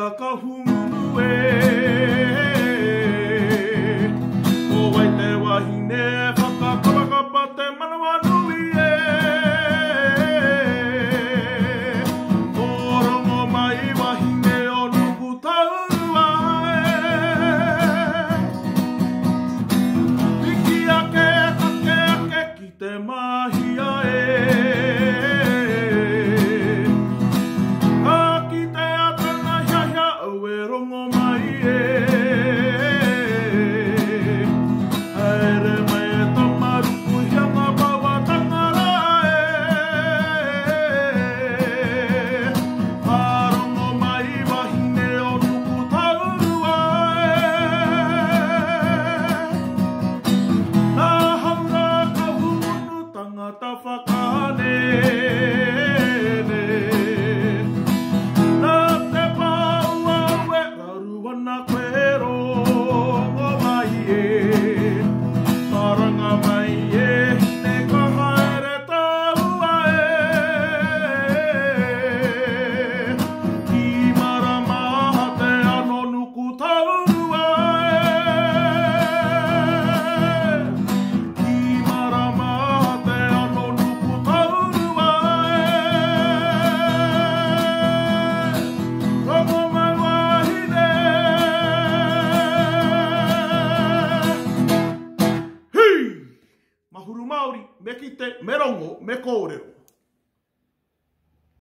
ia ka humumu e O wai te wahi nefa تفقاني りめきてメロンをめこうれる